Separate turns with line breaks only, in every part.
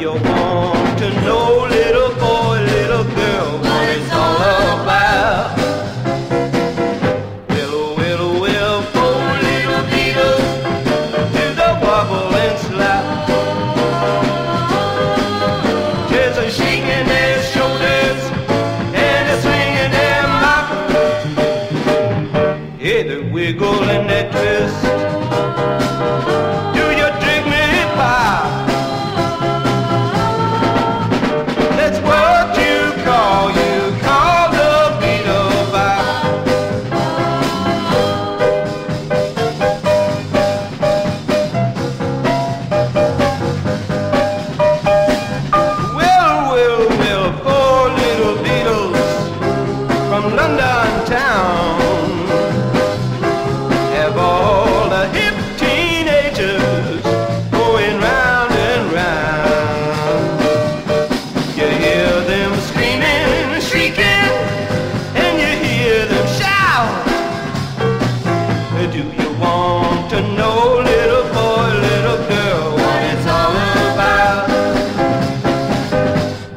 you want to know, little boy, little girl, what it's all about. Will, little the wobble and shaking their shoulders and swinging they wiggle and they twist. do you want to know, little boy, little girl, what it's all about?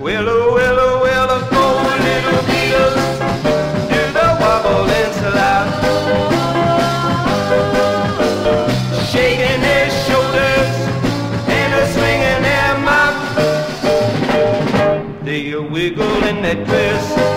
Willow, willow, willow, four little Beatles do the wobble and slouch. Shaking their shoulders and a swinging their mouth. They wiggle in that dress.